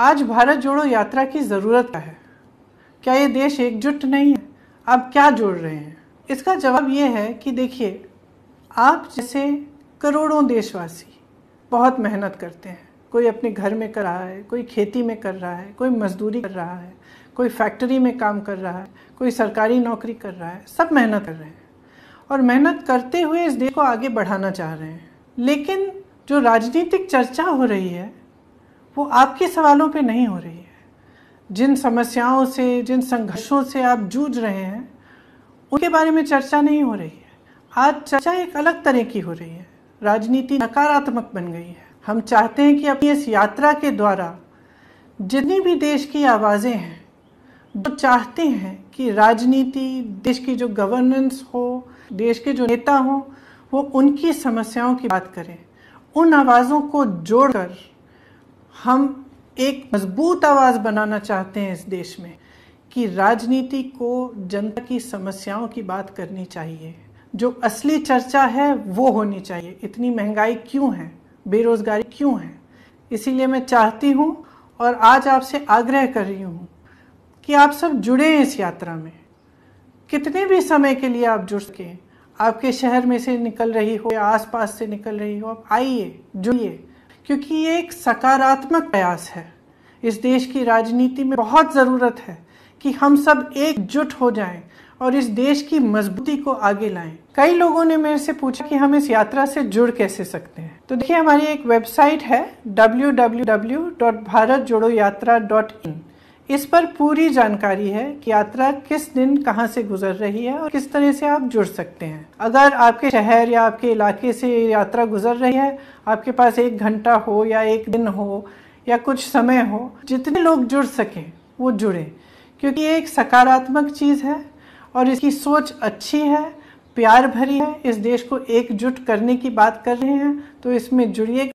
आज भारत जोड़ो यात्रा की ज़रूरत है। क्या ये देश एकजुट नहीं है? आप क्या जोड़ रहे हैं? इसका जवाब ये है कि देखिए, आप जैसे करोड़ों देशवासी बहुत मेहनत करते हैं। कोई अपने घर में कर रहा है, कोई खेती में कर रहा है, कोई मजदूरी कर रहा है, कोई फैक्ट्री में काम कर रहा है, कोई सरकारी नौकरी कर रहा है, सब मेहनत कर रहे हैं। और मेहनत करते हुए इस देश को आगे बढ़ाना चाह रहे हैं। लेकिन जो राजनीतिक चर्चा हो रही है वो आपके सवालों पे नहीं हो रही है। जिन समस्याओं से, जिन संघर्षों से आप जूझ रहे हैं, उनके बारे में चर्चा नहीं हो रही है। आज चर्चा एक अलग तरह की हो रही है। राजनीति नकारात्मक बन गई है। हम चाहते हैं कि अपनी इस यात्रा के द्वारा जितनी भी देश की आवाज़ें हैं, जो चाहते हैं कि राजनीति, देश की जो गवर्नेंस हो, देश के जो नेता हो, वो उनकी समस्याओं की बात करें। उन आवाज़ों को जोड़कर हम एक मज़बूत आवाज़ बनाना चाहते हैं इस देश में कि राजनीति को जनता की समस्याओं की बात करनी चाहिए। जो असली चर्चा है, वो होनी चाहिए। इतनी महँगाई क्यों है? बेरोजगारी क्यों है? इसीलिए मैं चाहती हूँ और आज आपसे आग्रह कर रही हूँ कि आप सब जुड़े इस यात्रा में। कितने भी समय के लिए आप जुड़ सकें। आपके शहर में से निकल रही हो या आसपास से निकल रही हो, आप आइए, जुड़िए। क्योंकि ये एक सकारात्मक प्रयास है। इस देश की राजनीति में बहुत ज़रूरत है कि हम सब एकजुट हो जाएँ और इस देश की मजबूती को आगे लाएँ। कई लोगों ने मेरे से पूछा कि हम इस यात्रा से जुड़ कैसे सकते हैं। तो देखिए, हमारी एक वेबसाइट है www.bharatjodoyatra.in इस पर पूरी जानकारी है कि यात्रा किस दिन कहाँ से गुजर रही है और किस तरह से आप जुड़ सकते हैं। अगर आपके शहर या आपके इलाके से यात्रा गुजर रही है, आपके पास एक घंटा हो या एक दिन हो या कुछ समय हो, जितने लोग जुड़ सकें, वो जुड़े, क्योंकि ये एक सकारात्मक चीज़ है और इसकी सोच अच्छी है, प्यार भरी है। इस देश को एकजुट करने की बात कर रहे हैं तो इसमें जुड़िए।